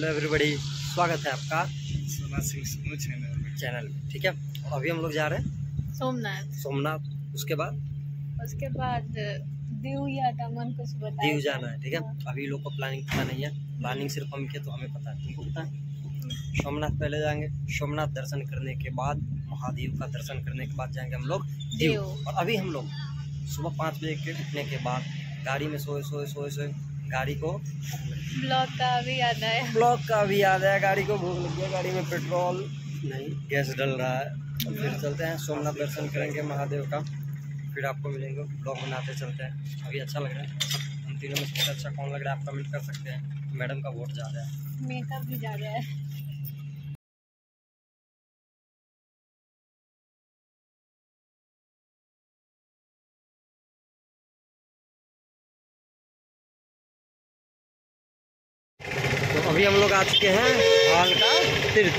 Hello everybody स्वागत है आपका सोना सिंह सोनू चैनल में। चैनल में ठीक है? और अभी हम लोग जा रहे हैं सोमनाथ। सोमनाथ उसके बाद? उसके बाद दीव या दमन कुछ बताया। दीव जाना है ठीक है? अभी लोग को प्लानिंग पता नहीं है। प्लानिंग सिर्फ़ हम के तो हमें पता है। तुमको पता है। सोमनाथ पहले जाएँगे। सोमनाथ दर्शन करने के बाद महादेव का दर्शन करने के बाद जाएँगे हम लोग दीव। दीव। और अभी हम लोग सुबह पाँच बजे के उठने के बाद गाड़ी में सोए सोए सोए सोए गाड़ी को ब्लॉक का भी याद आया। ब्लॉक का भी याद है गाड़ी को भूख लग गया गाड़ी में पेट्रोल नहीं। गैस डल रहा है। तो फिर चलते हैं सोमनाथ दर्शन करेंगे महादेव का। फिर आपको मिलेंगे ब्लॉग बनाते चलते हैं। अभी अच्छा लग रहा है। हम तीनों में सबसे अच्छा कौन लग रहा है आप कमेंट कर सकते हैं। मैडम का वोट ज़्यादा है। मेकअप भी जा रहा है। अभी हम लोग आ चुके हैं हाल का तीर्थ।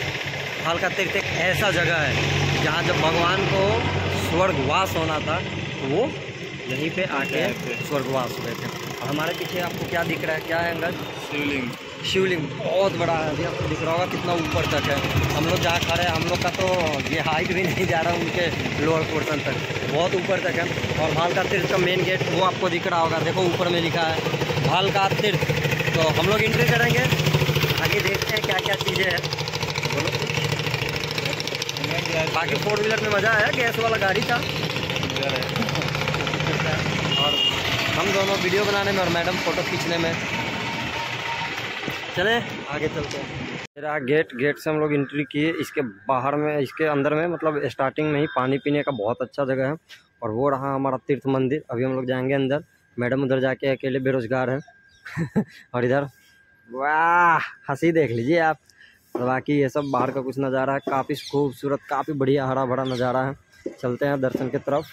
हाल का तीर्थ एक ऐसा जगह है जहाँ जब भगवान को स्वर्गवास होना था तो वो यहीं पे आके स्वर्गवास हुए थे। और हमारे पीछे आपको क्या दिख रहा है? क्या है अंगद? शिवलिंग। शिवलिंग बहुत बड़ा है। अभी आपको दिख रहा होगा कितना ऊपर तक है। हम लोग जहाँ खड़े हैं हम लोग का तो ये हाइट भी नहीं जा रहा उनके लोअर पोर्सन तक। बहुत ऊपर तक है। और भालका तीर्थ का मेन गेट वो आपको दिख रहा होगा। देखो ऊपर में लिखा है भालका तीर्थ। तो हम लोग एंट्री करेंगे। आगे देखते हैं क्या क्या चीज़ें हैं। बाकी फोर व्हीलर में मज़ा आया गैस वाला गाड़ी था। और हम दोनों वीडियो बनाने में और मैडम फ़ोटो खींचने में। चले, आगे चलते हैं। मेरा गेट गेट से हम लोग एंट्री किए। इसके बाहर में, इसके अंदर में मतलब स्टार्टिंग में ही पानी पीने का बहुत अच्छा जगह है। और वो रहा हमारा तीर्थ मंदिर। अभी हम लोग जाएँगे अंदर। मैडम उधर जाके अकेले बेरोजगार हैं। और इधर वाह, हँसी देख लीजिए आप। और बाकी ये सब बाहर का कुछ नज़ारा है, काफ़ी खूबसूरत, काफ़ी बढ़िया हरा भरा नज़ारा है। चलते हैं दर्शन की तरफ़।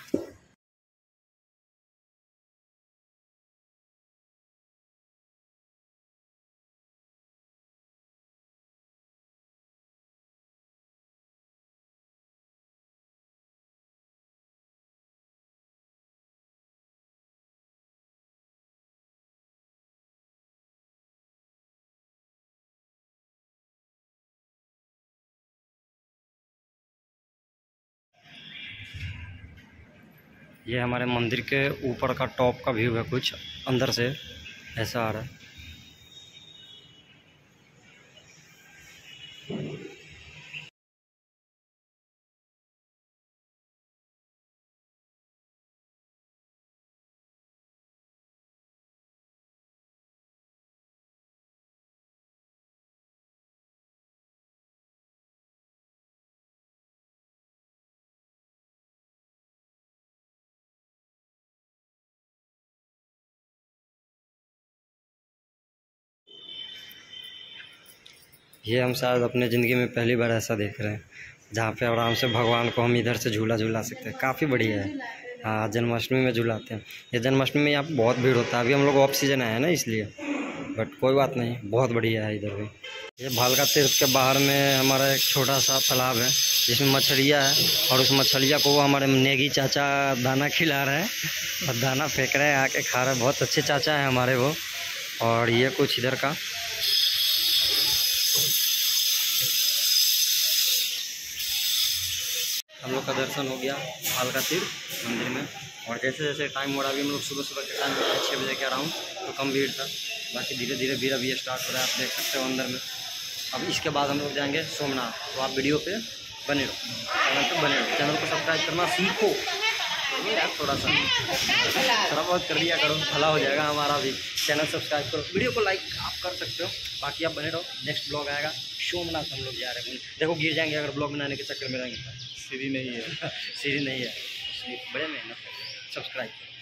ये हमारे मंदिर के ऊपर का टॉप का व्यू है कुछ, अंदर से, ऐसा आ रहा है। ये हम शायद अपने ज़िंदगी में पहली बार ऐसा देख रहे हैं, जहाँ पे आराम से भगवान को हम इधर से झूला झूला सकते हैं। काफ़ी बढ़िया है। हाँ जन्माष्टमी में झूलाते हैं। ये जन्माष्टमी में यहाँ बहुत भीड़ होता है। अभी हम लोग ऑफ़ सीज़न आए हैं ना इसलिए। बट कोई बात नहीं, बहुत बढ़िया है इधर भी। ये भालका तीर्थ के बाहर में हमारा एक छोटा सा तालाब है, जिसमें मछलियाँ है और उस मछलियाँ को वो हमारे नेगी चाचा दाना खिला रहे हैं और दाना फेंक रहे हैं, आके खा रहे हैं। बहुत अच्छे चाचा हैं हमारे वो। और ये कुछ इधर का हम लोग का दर्शन हो गया भालका तीर्थ मंदिर में। और जैसे जैसे टाइम हो रहा अभी हम लोग सुबह सुबह के टाइम छः बजे के अराउंड तो कम भीड़ था। बाकी धीरे धीरे भीड़ अभी स्टार्ट हो रहा है, आप देख सकते हो अंदर में। अब इसके बाद हम लोग जाएँगे सोमनाथ तो आप वीडियो पे बने रहो। चैनल पे बने रहो। चैनल को सब्सक्राइब करना सीखो। यार थोड़ा सा थोड़ा बहुत कर दिया करो, भला हो जाएगा हमारा भी। चैनल सब्सक्राइब करो। वीडियो को लाइक आप कर सकते हो, बाकी आप बने रहो। नेक्स्ट ब्लॉग आएगा। सोमनाथ हम लोग जा रहे हैं। देखो, गिर जाएँगे अगर ब्लॉग बनाने के चक्कर में रहेंगे। सीढ़ी नहीं है। सीढ़ी नहीं है। बड़े मेहनत सब्सक्राइब करो।